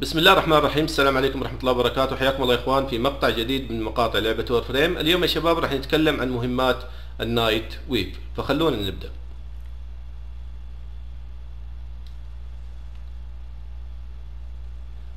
بسم الله الرحمن الرحيم. السلام عليكم ورحمة الله وبركاته. حياكم الله يا إخوان في مقطع جديد من مقاطع لعبة Warframe اليوم يا شباب راح نتكلم عن مهمات ال Nightwave فخلونا نبدأ.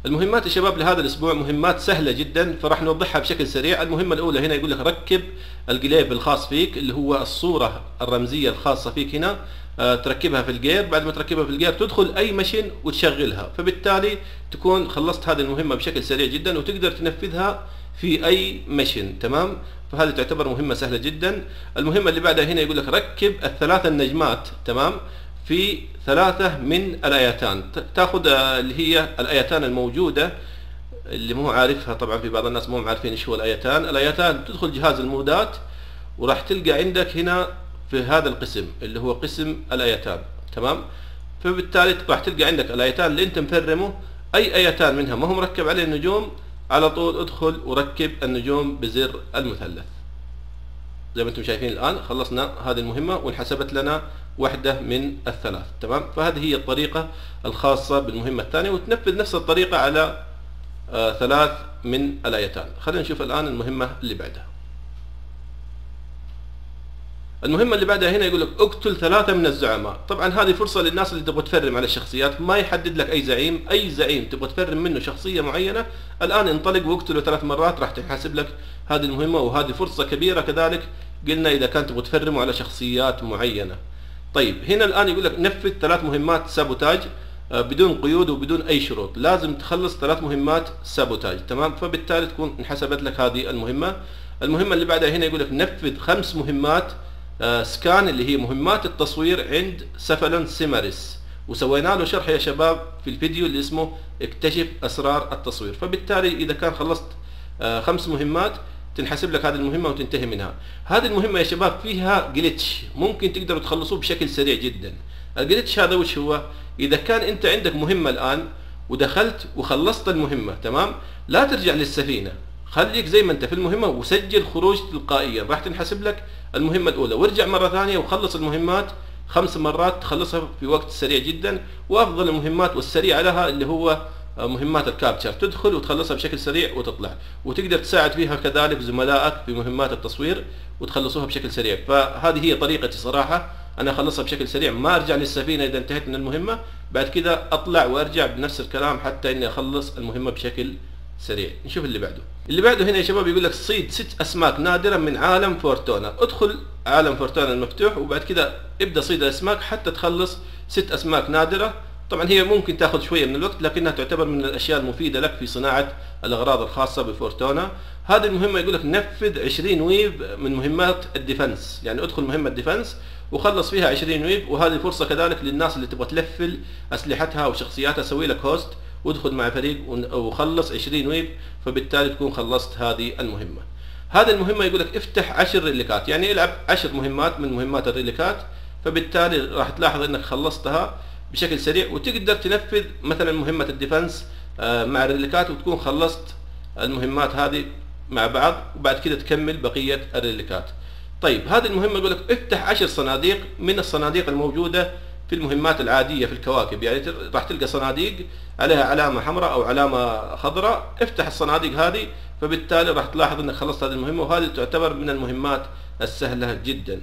المهمات يا شباب لهذا الأسبوع مهمات سهلة جدا فراح نوضحها بشكل سريع. المهمة الأولى هنا يقول لك ركب ال glyph الخاص فيك اللي هو الصورة الرمزية الخاصة فيك هنا آه، تركبها في ال gear بعد ما تركبها في ال gear تدخل أي mission وتشغلها فبالتالي تكون خلصت هذه المهمة بشكل سريع جدا وتقدر تنفذها في أي مشن تمام؟ فهذه تعتبر مهمة سهلة جدا. المهمة اللي بعدها هنا يقول لك ركب الثلاث النجمات. تمام؟ في ثلاثة من الآيتان تأخذ اللي هي الآيتان الموجودة اللي مو عارفها طبعا في بعض الناس مو عارفين إيش هو الآيتان الآيتان تدخل جهاز المودات وراح تلقى عندك هنا في هذا القسم اللي هو قسم الآيتان تمام؟ فبالتالي راح تلقى عندك الآيتان اللي انت مفرمه أي آيتان منها ما هو مركب عليه النجوم على طول ادخل وركب النجوم بزر المثلث. زي ما أنتم شايفين الآن خلصنا هذه المهمة وانحسبت لنا واحدة من الثلاث تمام؟ فهذه هي الطريقة الخاصة بالمهمة الثانية وتنفذ نفس الطريقة على آه ثلاث من الآيتان. خلينا نشوف الآن المهمة اللي بعدها. المهمة اللي بعدها هنا يقول لك اقتل ثلاثة من الزعماء. طبعا هذه فرصة للناس اللي تبغى تفرم على الشخصيات ما يحدد لك أي زعيم أي زعيم تبغى تفرم منه شخصية معينة الآن انطلق واقتله ثلاث مرات راح تنحسب لك هذه المهمة وهذه فرصة كبيرة كذلك. قلنا إذا كانت تبغى تفرموا على شخصيات معينة. طيب هنا الآن يقول لك نفذ ثلاث مهمات سابوتاج آه، بدون قيود وبدون أي شروط. لازم تخلص ثلاث مهمات سابوتاج تمام؟ فبالتالي تكون انحسبت لك هذه المهمة. المهمة اللي بعدها هنا يقول لك نفذ خمس مهمات آه، سكان اللي هي مهمات التصوير عند سفلون سيماريس. وسوينا له شرح يا شباب في الفيديو اللي اسمه اكتشف أسرار التصوير. فبالتالي إذا كان خلصت آه، خمس مهمات تنحسب لك هذه المهمة وتنتهي منها. هذه المهمة يا شباب فيها جلتش ممكن تقدروا تخلصوه بشكل سريع جدا. الجلتش هذا وش هو؟ إذا كان أنت عندك مهمة الآن ودخلت وخلصت المهمة تمام؟ لا ترجع للسفينة. خليك زي ما أنت في المهمة وسجل خروج تلقائيا. راح تنحسب لك المهمة الأولى. وارجع مرة ثانية وخلص المهمات خمس مرات تخلصها في وقت سريع جدا. وأفضل المهمات والسريعة لها اللي هو مهمات الكابتشر. تدخل وتخلصها بشكل سريع وتطلع. وتقدر تساعد فيها كذلك زملائك في مهمات التصوير وتخلصوها بشكل سريع. فهذه هي طريقتي صراحة. أنا أخلصها بشكل سريع. ما أرجع للسفينة إذا انتهيت من المهمة. بعد كذا أطلع وأرجع بنفس الكلام حتى إني أخلص المهمة بشكل سريع. نشوف اللي بعده. اللي بعده هنا يا شباب يقول لك صيد ست أسماك نادرة من عالم فورتونا. ادخل عالم فورتونا المفتوح وبعد كذا ابدأ صيد الأسماك حتى تخلص ست أسماك نادرة. طبعا هي ممكن تاخذ شوية من الوقت لكنها تعتبر من الأشياء المفيدة لك في صناعة الأغراض الخاصة بفورتونا. هذه المهمة يقول لك نفذ 20 wave من مهمات ال defense. يعني ادخل مهمة defense وخلص فيها 20 wave وهذه فرصة كذلك للناس اللي تبغى تلفل أسلحتها وشخصياتها سوي لك host وادخل مع فريق وخلص 20 wave فبالتالي تكون خلصت هذه المهمة. هذه المهمة يقول لك افتح 10 ريليكات. يعني العب 10 مهمات من مهمات الريليكات فبالتالي راح تلاحظ إنك خلصتها. بشكل سريع وتقدر تنفذ مثلا مهمة ال defense آه، مع الريليكات وتكون خلصت المهمات هذه مع بعض وبعد كده تكمل بقية الريليكات. طيب هذه المهمة يقول لك افتح 10 صناديق من الصناديق الموجودة في المهمات العادية في الكواكب. يعني راح تلقى صناديق عليها علامة حمراء أو علامة خضراء. افتح الصناديق هذه فبالتالي راح تلاحظ أنك خلصت هذه المهمة وهذه تعتبر من المهمات السهلة جدا.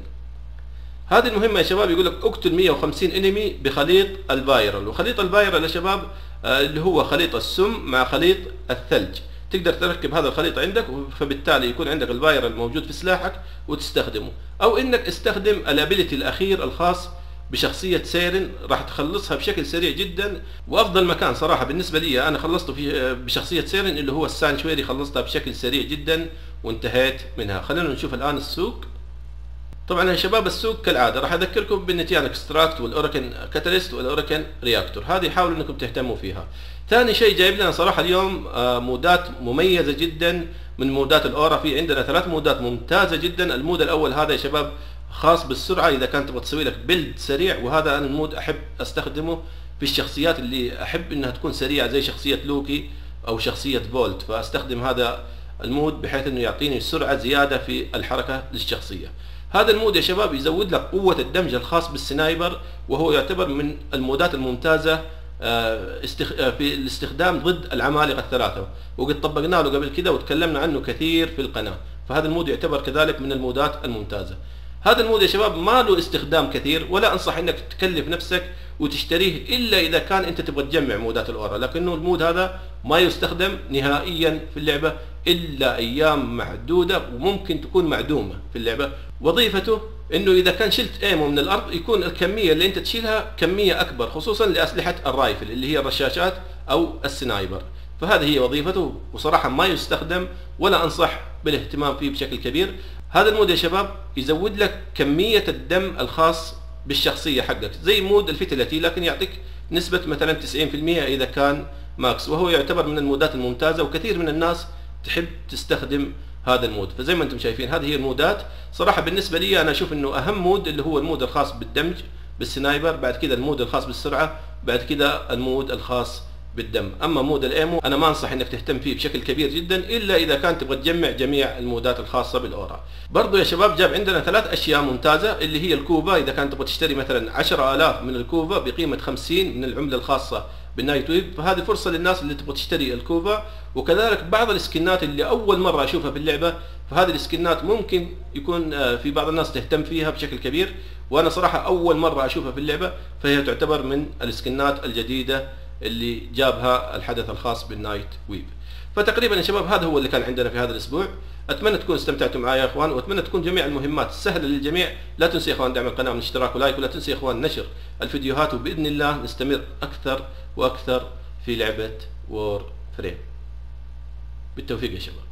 هذه المهمة يا شباب يقول لك اقتل 150 enemy بخليط ال viral. وخليط ال viral يا شباب آه، اللي هو خليط السم مع خليط الثلج. تقدر تركب هذا الخليط عندك فبالتالي يكون عندك ال viral موجود في سلاحك وتستخدمه. أو إنك استخدم ال ability الأخير الخاص بشخصية سيرن راح تخلصها بشكل سريع جدا. وأفضل مكان صراحة بالنسبة لي أنا خلصته في بشخصية سيرن اللي هو ال sanctuary خلصتها بشكل سريع جدا وانتهيت منها. خلينا نشوف الآن السوق. طبعا يا شباب السوق كالعادة. راح أذكركم بال nitain extract وال Orokin catalyst وال Orokin reactor هذه حاولوا إنكم تهتموا فيها. ثاني شيء جايب لنا صراحة اليوم آه، مودات مميزة جدا من مودات ال aura. في عندنا ثلاث مودات ممتازة جدا. ال mod الأول هذا يا شباب خاص بالسرعة. إذا كانت تبغى تسوي لك build سريع وهذا أنا ال mod أحب أستخدمه في الشخصيات اللي أحب إنها تكون سريعة زي شخصية لوكي أو شخصية فولت فأستخدم هذا ال mod بحيث إنه يعطيني سرعة زيادة في الحركة للشخصية. هذا ال mod يا شباب يزود لك قوة الدمج الخاص بال sniper وهو يعتبر من المودات الممتازة آه،. آه، في الاستخدام ضد العمالقة الثلاثة وقد طبقنا له قبل كده وتكلمنا عنه كثير في القناة فهذا ال mod يعتبر كذلك من المودات الممتازة هذا ال mod يا شباب ما له استخدام كثير ولا أنصح إنك تكلف نفسك وتشتريه إلا إذا كان أنت تبغى تجمع مودات ال aura لكنه ال mod هذا ما يستخدم نهائيا في اللعبة إلا أيام معدودة وممكن تكون معدومة في اللعبة. وظيفته إنه إذا كان شلت ammo من الأرض يكون الكمية اللي أنت تشيلها كمية أكبر خصوصا لأسلحة ال rifle اللي هي الرشاشات أو ال sniper. فهذه هي وظيفته وصراحة ما يستخدم ولا أنصح بالاهتمام فيه بشكل كبير. هذا ال mod يا شباب يزود لك كمية الدم الخاص بالشخصية حقك زي mod ال vitality لكن يعطيك نسبة مثلا 90% إذا كان max وهو يعتبر من المودات الممتازة وكثير من الناس تحب تستخدم هذا ال mod. فزي ما أنتم شايفين هذه هي المودات. صراحة بالنسبة لي أنا أشوف إنه أهم mod اللي هو ال mod الخاص بالدمج بال sniper بعد كذا ال mod الخاص بالسرعة بعد كذا ال mod الخاص بالدم. أما mod ال ammo أنا ما أنصح إنك تهتم فيه بشكل كبير جدا إلا إذا كان تبغى تجمع جميع المودات الخاصة بال aura. برضو يا شباب جاب عندنا ثلاث أشياء ممتازة اللي هي ال Kuva. إذا كان تبغى تشتري مثلا 10000 من ال Kuva بقيمة 50 من العملة الخاصة بال Nightwave فهذه فرصة للناس اللي تبغى تشتري ال Kuva. وكذلك بعض السكنات اللي أول مرة أشوفها في اللعبة فهذه السكنات ممكن يكون آه، في بعض الناس تهتم فيها بشكل كبير. وأنا صراحة أول مرة أشوفها في اللعبة فهي تعتبر من السكنات الجديدة اللي جابها الحدث الخاص بال Nightwave. فتقريبا يا شباب هذا هو اللي كان عندنا في هذا الأسبوع. أتمنى تكونوا استمتعتوا معي يا إخوان وأتمنى تكون جميع المهمات سهلة للجميع. لا تنسوا يا إخوان دعم القناة من اشتراك و like ولا تنسوا يا إخوان نشر الفيديوهات. وبإذن الله نستمر أكثر وأكثر في لعبة وور فريم بالتوفيق يا شباب.